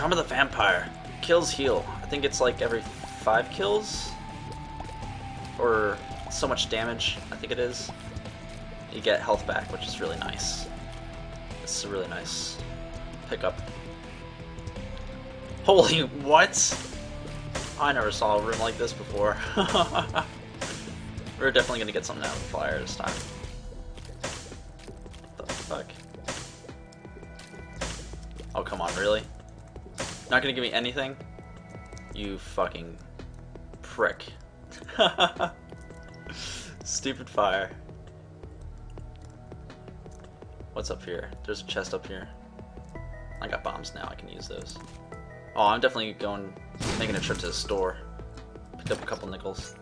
Charm of the Vampire. Kills heal. I think it's like every five kills? Or so much damage, I think it is. You get health back, which is really nice. It's a really nice pickup. Holy, what? I never saw a room like this before. We're definitely gonna get something out of the flyer this time. What the fuck? Oh, come on, really? Not gonna give me anything? You fucking prick. Stupid fire. What's up here? There's a chest up here. I got bombs now, I can use those. Oh, I'm definitely going, making a trip to the store. Pick up a couple nickels.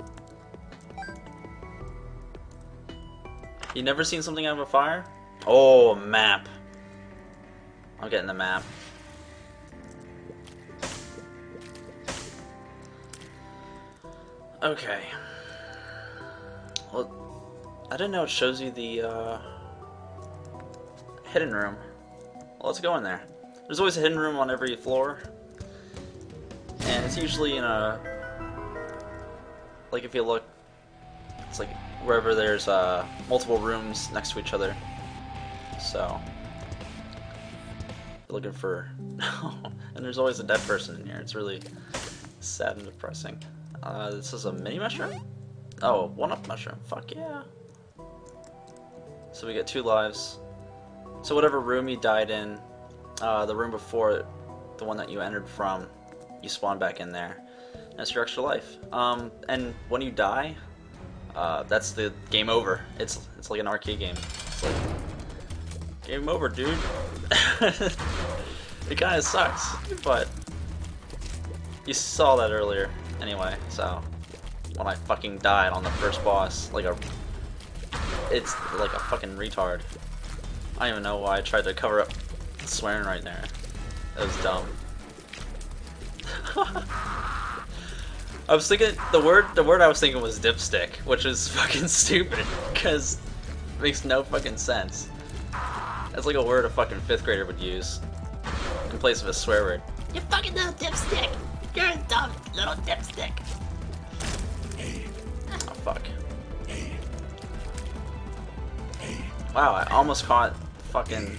You never seen something out of a fire? Oh, map. I'm getting the map. Okay. Well, I didn't know it shows you the uh, hidden room. Well, let's go in there. There's always a hidden room on every floor. And it's usually in a... Like, if you look, it's like wherever there's uh, multiple rooms next to each other. So... Looking for... and there's always a dead person in here. It's really sad and depressing. Uh, this is a mini mushroom? Oh, one up mushroom. Fuck yeah. So we get two lives. So whatever room you died in, uh, the room before the one that you entered from, you spawn back in there. That's your extra life. Um, and when you die, uh, that's the game over. It's it's like an arcade game. It's like game over, dude. it kind of sucks, but you saw that earlier anyway. So when I fucking died on the first boss, like a, it's like a fucking retard. I don't even know why I tried to cover up swearing right there. That was dumb. I was thinking the word the word I was thinking was dipstick, which is fucking stupid because makes no fucking sense. That's like a word a fucking fifth grader would use in place of a swear word. You fucking little dipstick! You're a dumb little dipstick! Oh fuck. Wow, I almost caught fucking.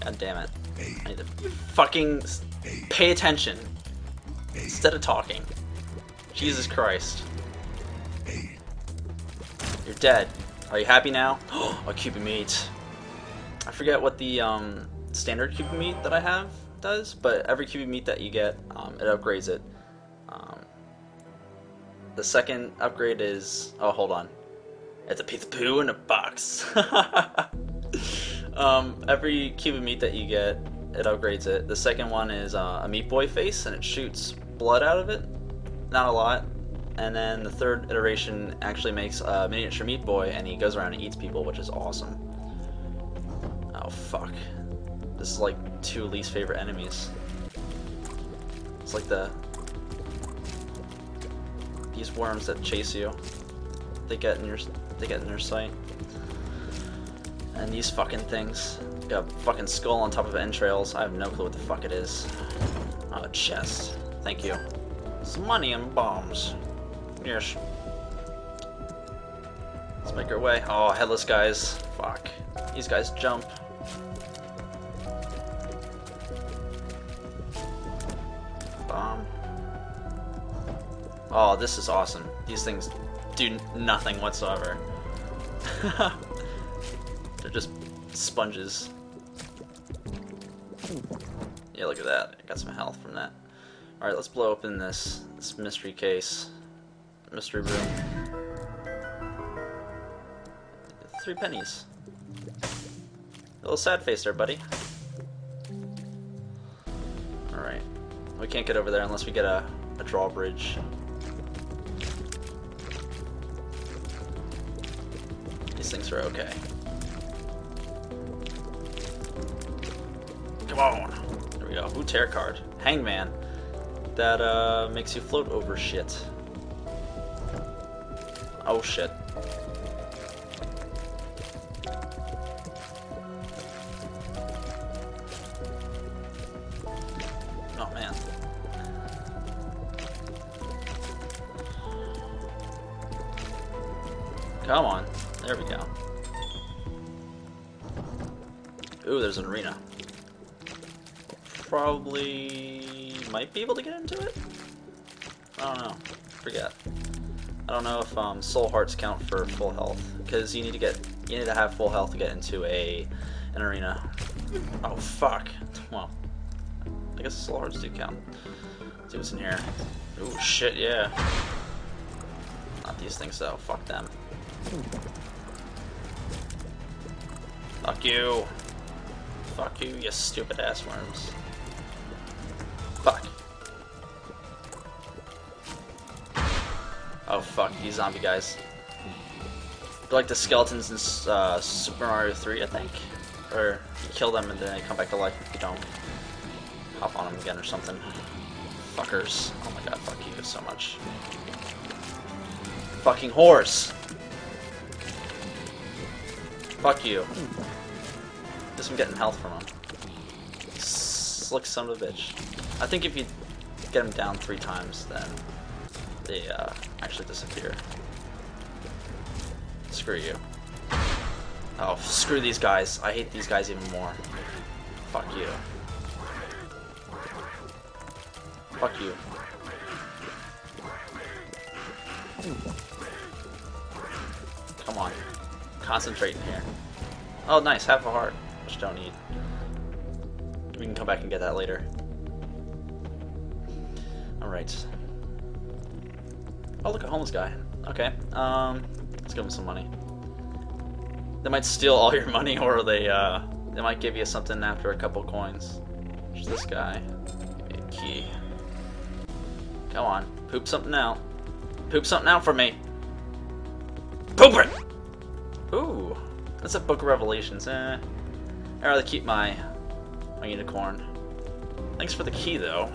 God damn it. I need to fucking pay attention instead of talking. Jesus Christ. You're dead. Are you happy now? a cube of meat. I forget what the um, standard cube of meat that I have does, but every cube of meat that you get, um, it upgrades it. Um, the second upgrade is... Oh, hold on. It's a piece of poo in a box. um, every cube of meat that you get, it upgrades it. The second one is uh, a Meat Boy face, and it shoots blood out of it. Not a lot. And then the third iteration actually makes a miniature Meat Boy, and he goes around and eats people, which is awesome. Oh, fuck. This is like two least favorite enemies. It's like the... These worms that chase you. They get in your they get in your sight. And these fucking things. Got a fucking skull on top of entrails. I have no clue what the fuck it is. Oh, chest. Thank you. Some money and bombs. Yes. Let's make our way. Oh, headless guys. Fuck. These guys jump. Oh, this is awesome. These things do nothing whatsoever. They're just sponges. Yeah, look at that. I got some health from that. Alright, let's blow open this, this mystery case. Mystery room. Three pennies. A little sad face there, buddy. Alright. We can't get over there unless we get a, a drawbridge. Are okay. Come on! There we go. Ooh, tarot card. Hangman. That uh, makes you float over shit. Oh shit. Ooh, there's an arena. Probably might be able to get into it? I don't know. Forget. I don't know if um, soul hearts count for full health because you need to get you need to have full health to get into a an arena. Oh fuck. Well, I guess soul hearts do count. Let's see what's in here. Oh shit, yeah. Not these things though. Fuck them. Fuck you. Fuck you, you stupid ass worms. Fuck. Oh fuck, these zombie guys. They're like the skeletons in uh, Super Mario 3, I think. Or you kill them and then they come back to life if you don't. Hop on them again or something. Fuckers. Oh my god, fuck you so much. Fucking horse! Fuck you. I'm getting health from him. Slick son of a bitch. I think if you get him down three times, then they uh, actually disappear. Screw you. Oh, screw these guys. I hate these guys even more. Fuck you. Fuck you. Come on. Concentrate here. Oh, nice. Half a heart, don't need. We can come back and get that later. Alright. Oh, look, a homeless guy. Okay, um, let's give him some money. They might steal all your money, or they, uh, they might give you something after a couple coins. There's this guy. Give me a key. Come on, poop something out. Poop something out for me. Poop it! Ooh, that's a Book of Revelations. Eh, I'd rather keep my, my unicorn. Thanks for the key, though.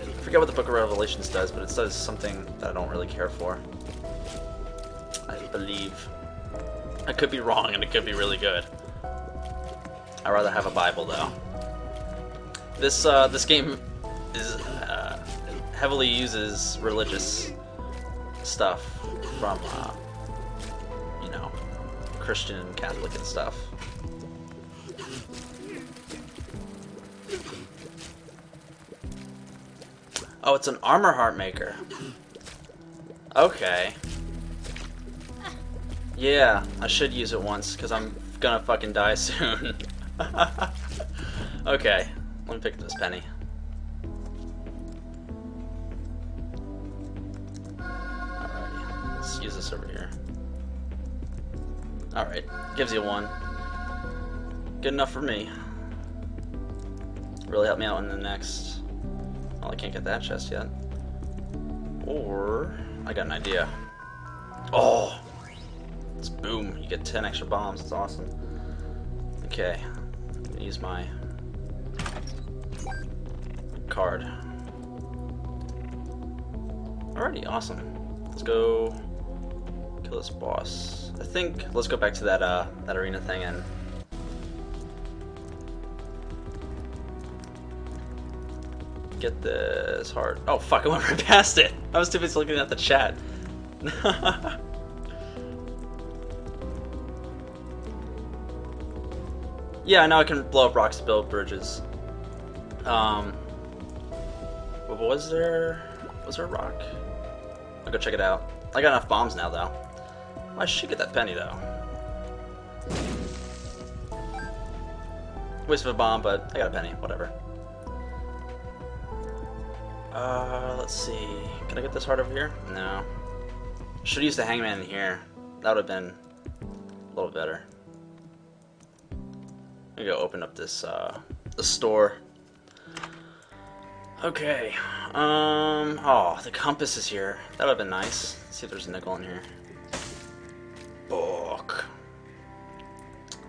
I forget what the Book of Revelations does, but it does something that I don't really care for. I believe. I could be wrong, and it could be really good. I'd rather have a Bible, though. This uh, this game is uh, heavily uses religious stuff from uh, Christian and Catholic and stuff. Oh, it's an armor heart maker. Okay. Yeah, I should use it once, because I'm gonna fucking die soon. okay, let me pick this penny. Alrighty, let's use this over here. Alright, gives you one. Good enough for me. Really help me out in the next well, I can't get that chest yet. Or, I got an idea. Oh! It's boom. You get 10 extra bombs. It's awesome. Okay. use my card. Alrighty, awesome. Let's go kill this boss. I think let's go back to that uh that arena thing and get this hard. Oh fuck, I went right past it. I was too busy looking at the chat. yeah, now I can blow up rocks to build bridges. Um, was there, was there a rock? I'll go check it out. I got enough bombs now though. I should get that penny though. Waste of a bomb, but I got a penny, whatever. Uh, let's see. Can I get this heart over here? No. Should use the hangman in here. That would have been a little better. I'm go open up this, uh, the store. Okay. Um, oh, the compass is here. That would have been nice. Let's see if there's a nickel in here.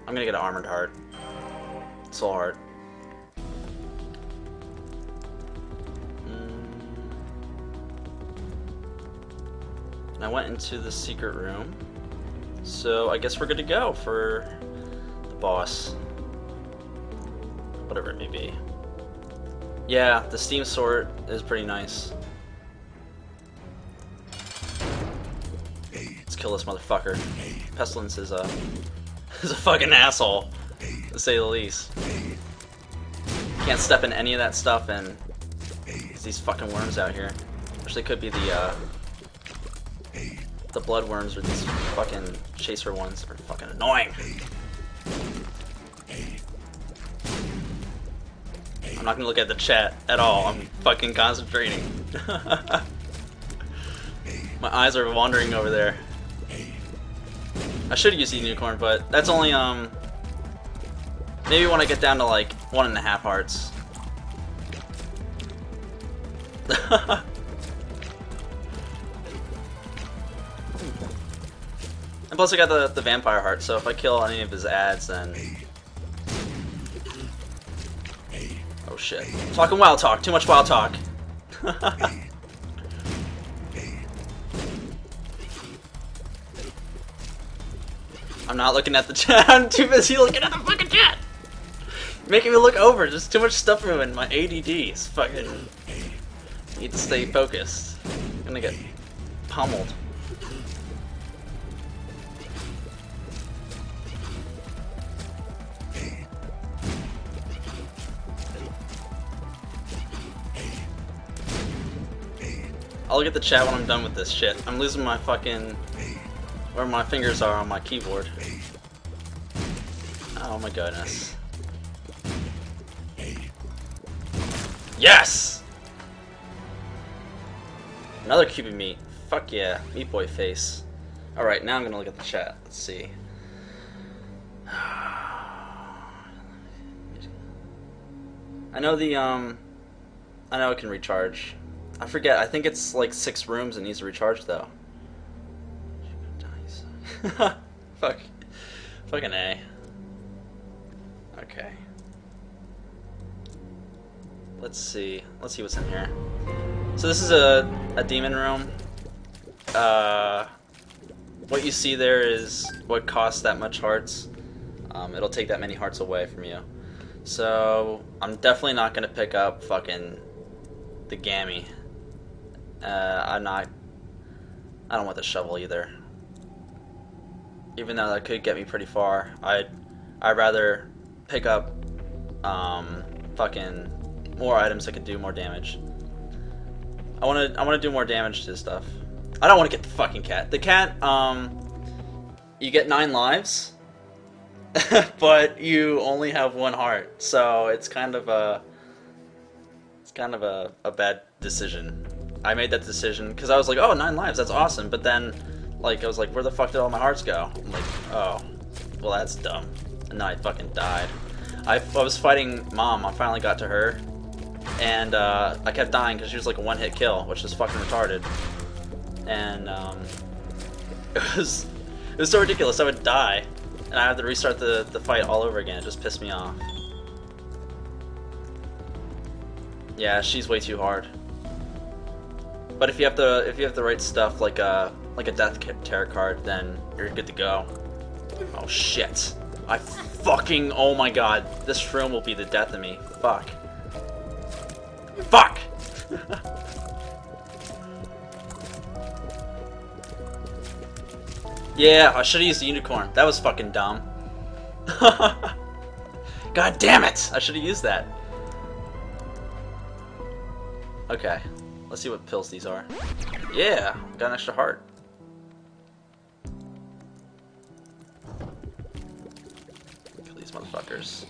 I'm gonna get an armored heart. Soul heart. And I went into the secret room. So I guess we're good to go for the boss. Whatever it may be. Yeah, the steam sword is pretty nice. Let's kill this motherfucker. Pestilence is a is a fucking asshole, to say the least. Can't step in any of that stuff, and these fucking worms out here. Which they could be the uh, the blood worms or these fucking chaser ones are fucking annoying. I'm not gonna look at the chat at all. I'm fucking concentrating. My eyes are wandering over there. I should use the unicorn, but that's only um maybe when I get down to like one and a half hearts. and plus I got the, the vampire heart, so if I kill any of his ads then Oh shit. Talking wild talk, too much wild talk. I'm not looking at the chat. I'm too busy looking at the fucking chat. Making me look over. Just too much stuff moving. My ADD is fucking. Need to stay focused. I'm gonna get pummeled. I'll look at the chat when I'm done with this shit. I'm losing my fucking where my fingers are on my keyboard. Oh my goodness. Yes! Another cube of meat. Fuck yeah. Meat boy face. Alright, now I'm gonna look at the chat. Let's see. I know the, um... I know it can recharge. I forget, I think it's like six rooms it needs to recharge though. Fuck. Fucking A. Okay. Let's see. Let's see what's in here. So this is a, a demon room. Uh, what you see there is what costs that much hearts. Um, it'll take that many hearts away from you. So I'm definitely not gonna pick up fucking the gammy. Uh, I'm not. I don't want the shovel either even though that could get me pretty far, I'd I'd rather pick up um, fucking more items that could do more damage. I want to I want to do more damage to this stuff. I don't want to get the fucking cat. The cat, um, you get nine lives, but you only have one heart, so it's kind of a it's kind of a, a bad decision. I made that decision because I was like, oh, nine lives, that's awesome, but then like, I was like, where the fuck did all my hearts go? I'm like, oh, well, that's dumb. And then I fucking died. I, I was fighting mom. I finally got to her. And uh, I kept dying because she was like a one-hit kill, which is fucking retarded. And um, it was it was so ridiculous. I would die, and I had to restart the, the fight all over again. It just pissed me off. Yeah, she's way too hard. But if you have the if you have the right stuff, like uh, like a death tarot card, then you're good to go. Oh shit. I fucking, oh my god. This room will be the death of me. Fuck. Fuck! yeah, I should've used the unicorn. That was fucking dumb. god damn it! I should've used that. Okay. Let's see what pills these are. Yeah, got an extra heart. These motherfuckers.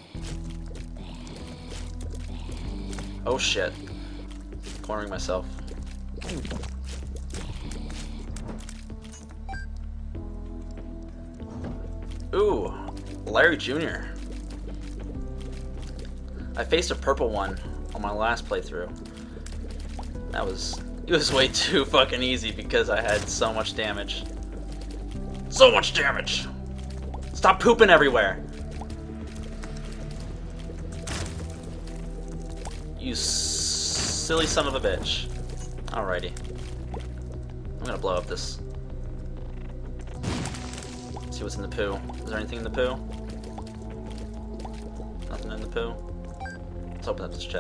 Oh shit. Cornering myself. Ooh, Larry Jr. I faced a purple one on my last playthrough. That was it was way too fucking easy because I had so much damage. So much damage! Stop pooping everywhere! You silly son of a bitch. Alrighty. I'm gonna blow up this. See what's in the poo. Is there anything in the poo? Nothing in the poo? Let's open up this chest.